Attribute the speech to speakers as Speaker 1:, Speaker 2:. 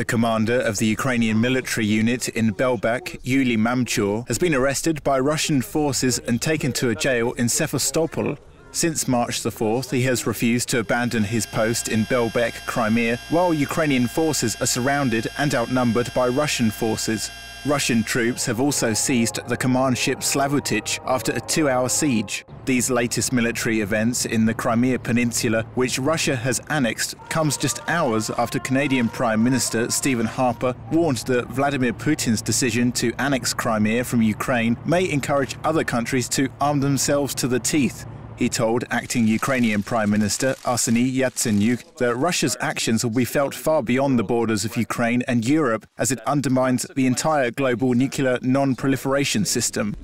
Speaker 1: The commander of the Ukrainian military unit in Belbek, Yuliy Mamchur, has been arrested by Russian forces and taken to a jail in Sevastopol. Since March the 4th, he has refused to abandon his post in Belbek, Crimea, while Ukrainian forces are surrounded and outnumbered by Russian forces. Russian troops have also seized the command ship Slavutich after a two-hour siege. These latest military events in the Crimea Peninsula, which Russia has annexed, comes just hours after Canadian Prime Minister Stephen Harper warned that Vladimir Putin's decision to annex Crimea from Ukraine may encourage other countries to arm themselves to the teeth. He told acting Ukrainian Prime Minister Arseniy Yatsenyuk that Russia's actions will be felt far beyond the borders of Ukraine and Europe as it undermines the entire global nuclear non proliferation system.